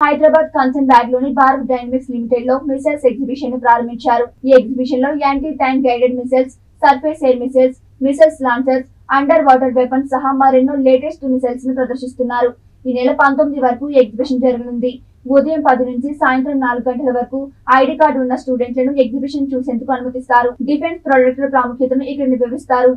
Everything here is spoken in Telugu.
హైదరాబాద్ కన్సన్ బ్యాగ్లోని భారత్ డైనమిక్స్ లిమిటెడ్లో మిసైల్స్ ఎగ్జిబిషన్ను ప్రారంభించారు. ఈ ఎగ్జిబిషన్లో anti tank guided missiles surface air missiles missiles launchers under water weapons సహా మరెన్నో లేటెస్ట్ మిసైల్స్ను ప్రదర్శిస్తున్నారు. ఈ నెల పంతొమ్మిది వరకు ఈ ఎగ్జిబిషన్ జరగనుంది. ఉదయం పది నుంచి సాయంత్రం నాలుగు గంటల వరకు ఐడి కార్డు ఉన్న స్టూడెంట్లను ఎగ్జిబిషన్ చూసేందుకు అనుమతిస్తారు. డిఫెన్స్ ప్రొడక్టుల ప్రాముఖ్యతను ఇక్కడ వివరిస్తారు